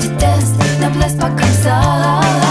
vitesse, noblesse pas comme ça